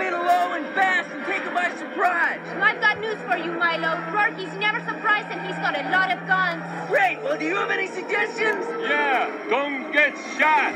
it low and fast and take him by surprise. Well, I've got news for you, Milo. Rourke's never surprised and he's got a lot of guns. Great. Well, do you have any suggestions? Yeah, don't get shot.